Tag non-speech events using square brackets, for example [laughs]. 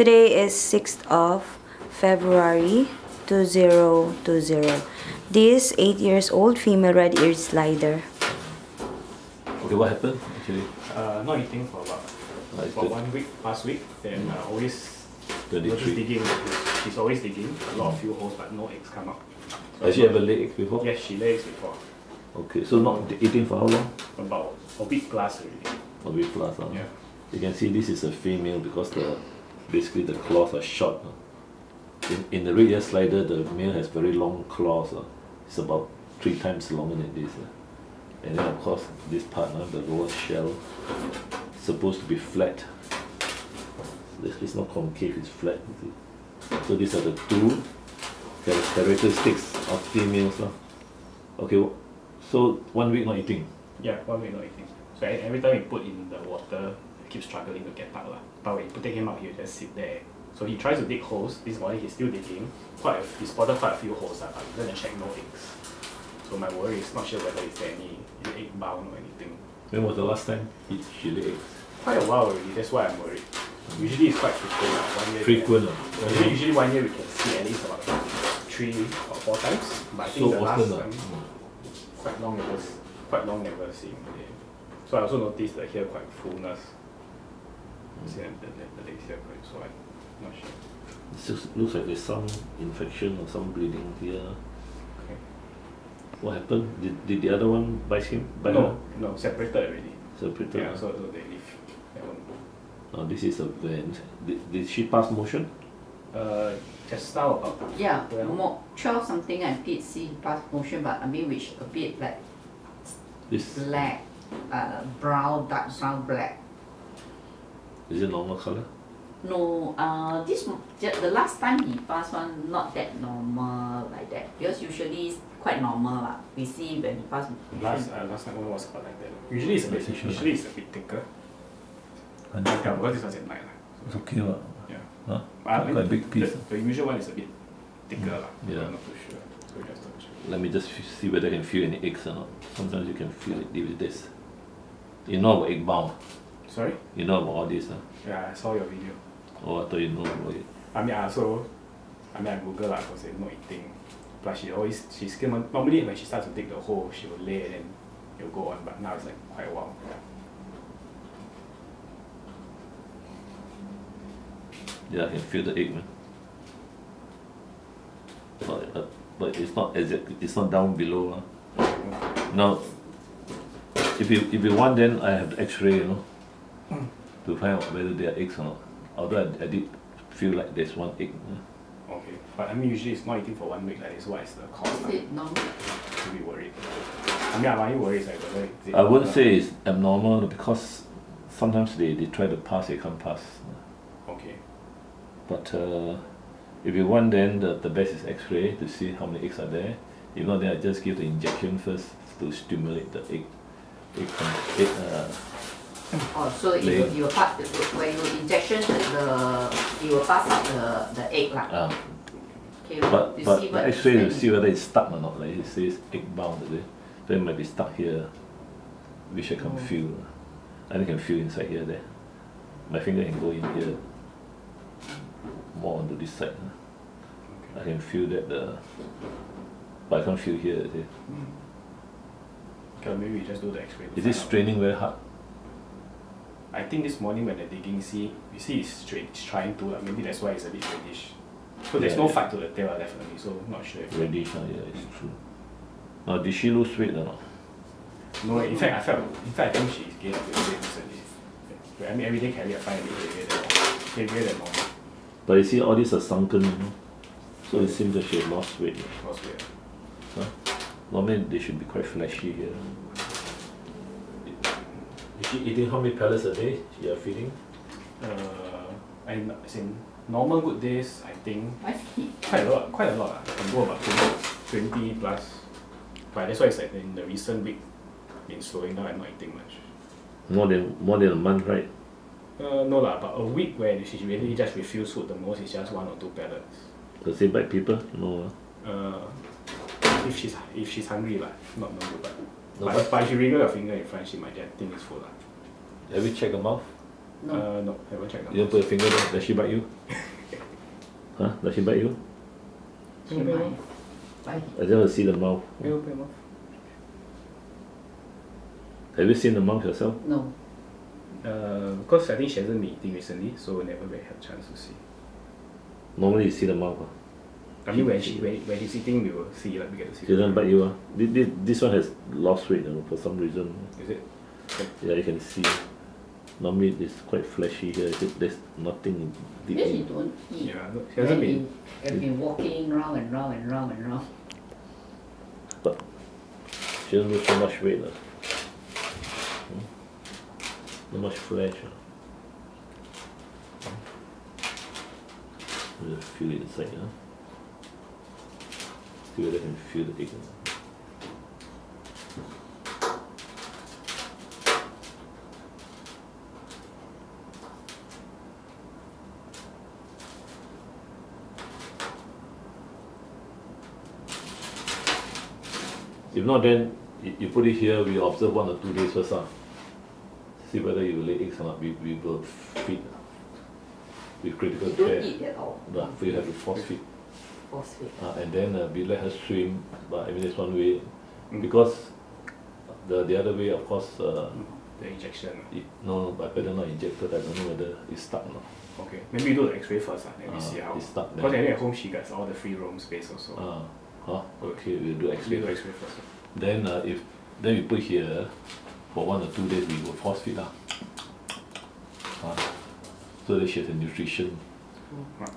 Today is 6th of February 2020. This 8 years old female red-eared slider. Okay, what happened actually? Uh, not eating for about Uh, it's for one week last week. Then uh, always The notice retreat. digging. She's always digging. A lot of few holes, but no eggs come out. So Has she ever laid eggs before? Yes, she lays before. Okay, so not eating for how long? About a week plus already. A week plus. Huh? Yeah. You can see this is a female because the basically the claws are short. In, in the red ear slider, the male has very long claws. It's about three times longer than this. And then of course this part, huh, the lower shell, supposed to be flat. This is not concave, it's flat. So these are the two char- characteristics of females. huh? Okay, so one week not eating. Yeah, one week not eating. So every time we put in the water, he keeps struggling to get out. lah. But when you put him out, he'll just sit there. So he tries to dig holes. This morning he's still digging. Quite a, he spotted quite a few holes, lah, but we're gonna check no eggs. So my worry is not sure whether there any is egg bound or anything. When was the last time he, she laid eggs? Quite a while already. That's why I'm worried. Usually it's quite frequent. lah, One year. Frequent. Yeah. ah. Usually, usually one year we can see at least about three or four times. But I think So the last ah. time quite long never quite long never seen. So I also noticed that here quite fullness. See the, the, the legs so I'm not sure. It just looks like there's some infection or some bleeding here. Okay. What happened? Did, did the other one bite him? Bite no, her? no, separated already. Separated? Yeah, so, so they leave that one. Oh, this is a vent. Did, did she pass motion? Uh just now about Yeah, Well- more twelve something I did see pass motion, but I mean which a bit like This black, uh, brown, dark brown, black. Is it normal color? No, uh, this the last time he passed one not that normal like that because usually it's quite normal lah. We see when he pass last uh, last time one was about like that. Usually it's a bit Position. usually it's a bit thicker. And Yeah, because this one's at night. lah. it's okay what? Yeah. Huh? I mean, Quite a big piece. The, the usual one is a bit thicker lah. Yeah. I'm not too sure. So just double check. Let me just f- see whether I can feel any eggs or not. Sometimes you can feel it with this. You know about egg bound. Sorry? You know about all this. Huh? Yeah, I saw your video. Oh, I thought you know about it. I mean, I also, I mean, I Google lah, because it's not eating. Plus, she always, she's normally when she starts to dig the hole, she will lay and then it'll go on, but now it's like quite a while. Yeah, I can feel the egg, man. But, uh, but it's not exact. It's not down below. Uh. Now, if you if you want, then I have the X-ray, you know, to find out whether they are eggs or not. Although I, I did feel like there's one egg. Okay, but I mean, usually it's not eating for one week like this. What is the cause? Is it normal? To be worried. I mean, I'm only worried like whether is it I wouldn't say it's abnormal because sometimes they, they try to pass, they can't pass. Okay. But uh, if you want, then the, the best is X-ray to see how many eggs are there. If not, then I just give the injection first to stimulate the egg. Egg, egg uh, Oh, so it Lay. will, you will pass when you injection the you will pass out the the egg lah. uh, Okay, but you but see the what X-ray to see whether it's stuck or not. Like it says egg bound, is it? So it might be stuck here, which I can Oh. feel. I can feel inside here. There, my finger can go in here, more onto this side. I can feel that the, but I can't feel here. Is it? Okay, maybe we just do the X-ray. to Is it find out. straining very hard? I think this morning when the digging, see, you see it's straight, it's trying to, like, maybe that's why it's a bit reddish. So there's Yeah, no yeah. fight to the tail, uh, definitely, so not sure if. Reddish, uh, yeah, it's true. Now, did she lose weight or not? No, in fact, I felt, in fact, I think she's gained a bit of weight recently. I mean, every day carry, a bit heavier than. Heavier than normal. But you see, all these are sunken, you know? So it seems that she lost weight. Lost weight. Huh? Normally, they should be quite fleshy here. Is she eating how many pellets a day you are feeding? Uh, and as in normal good days, I think Why is he? quite a lot, quite a lot. Uh, can go about 20, 20 plus. But that's why it's like in the recent week, been slowing down and not eating much. More than more than a month, right? Uh, no lah, but a week where she really just refuse food, the most is just one or two pellets. Does they bite people? No. Uh. Uh, if she's if she's hungry lah, not no good, but No, but, but- but if you wriggle your finger in front, she might just think it's food lah. Have you checked the mouth? No. Uh, no, haven't checked. the You house. put your finger there, does she bite you? [laughs] huh? Does she bite you? She might. Why? I just want to see the mouth. You open your mouth. Have you seen the mouth yourself? No. Uh, because I think she hasn't been eating recently, so never really had a chance to see. Normally you see the mouth. Huh? I mean, when she when, when she's eating, we will see like we get to see. She doesn't bite you. Ah. Huh? This, this, this one has lost weight you know, for some reason. Is it? Yeah, you can see. Normally it's quite fleshy here. It- There's nothing deep. Because she in- don't eat. Yeah, no, she Then hasn't he been. have been walking round and round and round and round. But she doesn't lose so much weight. lah. Hmm? Not much flesh. huh? Just feel it inside. Huh? See whether I feel the egg. If not, then you, you put it here. We observe one or two days first. Uh. See whether you lay eggs or not. We, we will feed with critical Don't care. eat at all. But we have to force feed. Phosphate. Uh, and then uh, we let her swim. But I mean, that's one way. Mm. Because the the other way, of course, uh, The injection. it, no, but better not injected. I don't know whether it's stuck or not. Okay, maybe do the X-ray first, uh, then we Ah, see how. it's stuck Because there. anyway, at home she gets all the free roam space also. Ah, huh? Okay, we'll do We X-ray do first. X-ray first. Then uh, if then we put here for one or two days we will force feed lah. Uh, so that she has a nutrition. Right.